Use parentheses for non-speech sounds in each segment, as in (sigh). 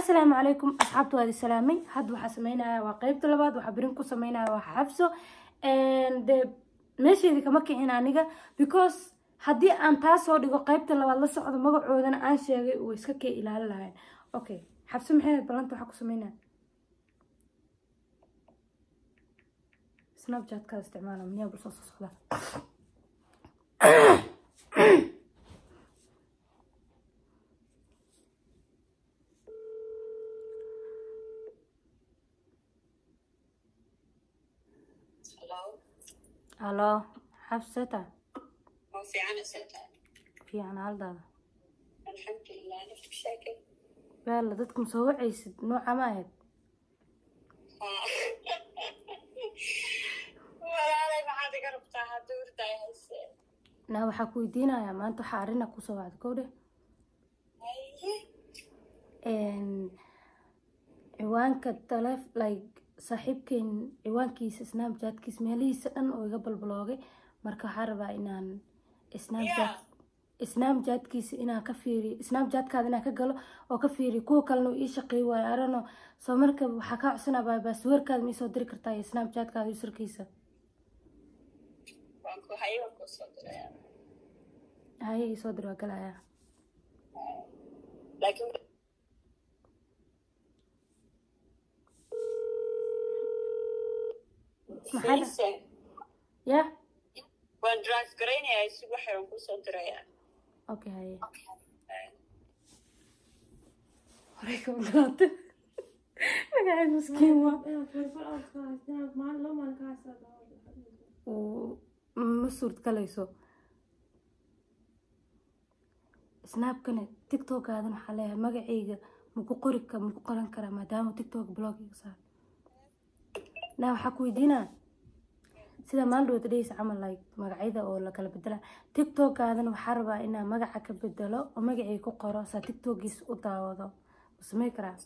asalaamu calaykum asxaabta waadi salaamay hadda waxaa sameynaya waa qeybta labaad waxaa berin ku sameynaya waa xabso. De meesheedii kama kicin aniga because haddii aan taa soo dhigo qeybta labaad la socdo magacoodana aan sheegay uu iska kee ilaali lahayn okay xabso maxay ahayd? Ballanta waxaa ku sameynaya. Snapchat-kaada isticmaala miyaa bal soo soo socdaa halo xabsata fiican haldaada baala dadka masoo wacaysid nooca ma ahayd? Na waxaa ku weydiinayaa maanta waxaa arina ku soo wacda. Kow dheh ciwaanka tale like saaxiibkeen ciwaankiisa snapchatkiisa meelihiisa dhan oo iga balbaloogay. Marka waxaa rabaa inaan snapchat snapchatkiisa inaan ka fiiriyo snapchatkaada inaan ka galo oo ka fiiriyo kuwa kalena ii shaqeey waayo arano soo marka waxaa kaa codsanabaa baasweerkaada ma isoo diri kartaa iyo snapchatkaada userkiisa haye isoo dir waa galayaa ya waan transgaraynaya isugu xiran ku soo diraya okay (laughs) haye horey oh, mm, ka ogolaata magacay miskiin ma suurtgalayso snaabkane tictokaadan waxaa leeyahay magacayga maku qori maku qoran karaa maadaama tictok bloggiga saar naa waxaa ku weydiinaa sida maaldhowda dhehaysa camal like magacyada oo la kala bedela. Tiktokaadan waxaa rabaa inaa magaca ka bedelo oo magacay ku qoro saa tiktokiis u daawado. Ma samey karaa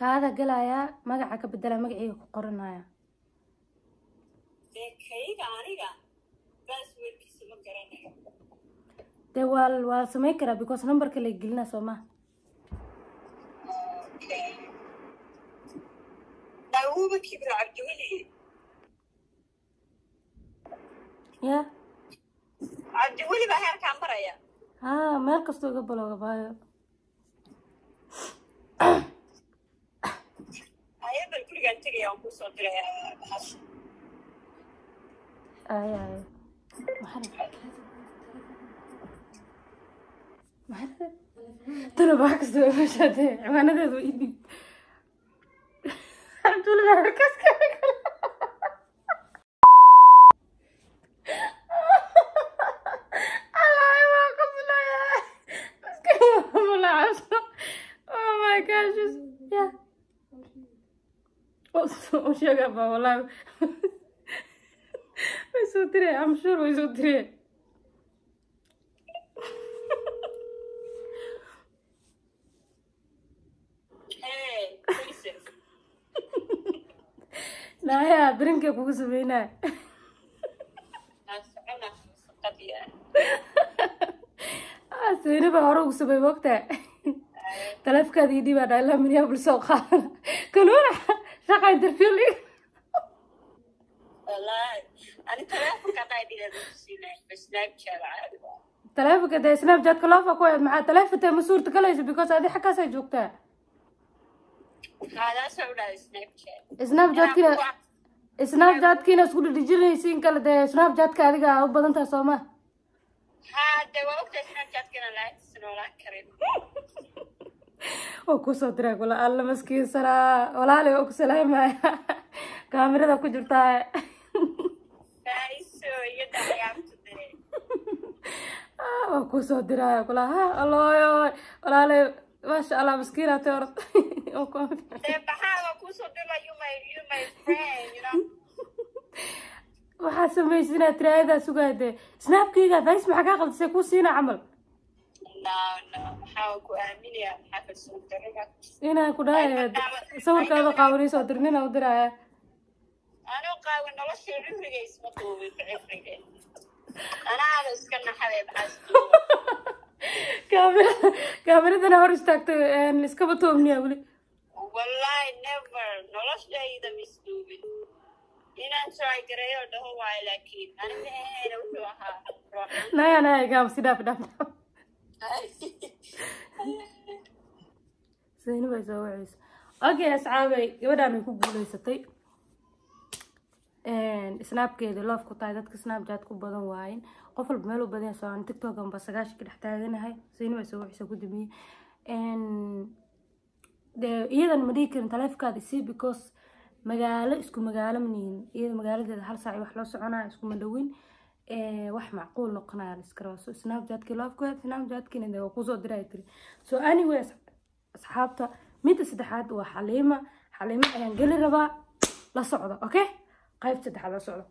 kaada galayaa magaca ka bedela magacayga ku qoranaya. Dee waa waa samey karaa because numberka la gelina soo ma Daawuba kibra cabdiweli ya cabdiweli baa heerkaa maraya haa meel kastoo iga balooga baayo ayabal gurigaan tegaya waan ku soo diraya ay ay tana wax kastoo imashaadee ciwaanadeedu waa idib gosh, yeah. u sheega baa walahi way soo direen am sure soo direen naaya darinkee kugu sameynaa. (laughs) Sayni baa hore ugu sameey mogtaa taleefkaada ii dhibaa dhaa ilaa minneapolis soo qaadana kanuuna shaqa interview li snapchat taleefonka dee snapchatka loofa ku eed maxaa taleefonta ma suurta galayso because adi xaggaasay joogtaa snapchatkiina isku dhidhijinaysiin kale dee snapchatka adiga u badan tahay soo ma? Haa (laughs) (laughs) de waa ku soo diraa kula alla maskiinsanaa walaali oo ku salaamaya kaamirada ku jirtaa waa ku soo diraya kula ha allooyo walaali maasha allah maskiinaatay orod (laughs) (laughs) waxaa samaysa inaad tiraayadaa sugaade snaabkayga fais maxaa kaa qaldisay kuu siina camal. Ku inaan ku dhahay. Sawirkaada qaawanayso dirnina u diraya? (laughs) Kaameradana hor istaagtay iskaba toogniya weli wallahi never. Noloshayda misduubin inaan try gareeyo dhaho waayo laakiin ani ma ahayn wuxuu ahaa naya naya gaam si dhaaf dhaaf sayni bay soo waceysa okay asxaabay gabadhaan ay. Ku guuleysatay snaabkeeda loof ku tahay dadka snapchat ku badan waayen qof walba meel u badan soo tiktokan ba sagaashanka dhex taaganahay sayni bay soo waceysa ku damiyey dee iyadan ma dhihi karin taleefkaada isii because magaalo isku magaalo manihin iyada magaaladeeda hal saac wax loo soconaa iskuma dhowin wax macquul noqonaya la iska raba so waa ku soo diray tiri. So anyway asxaabta midda saddexaad waa xaliima xaliimo ayaan geli rabaa la socda okay? Qayb saddexaad la socda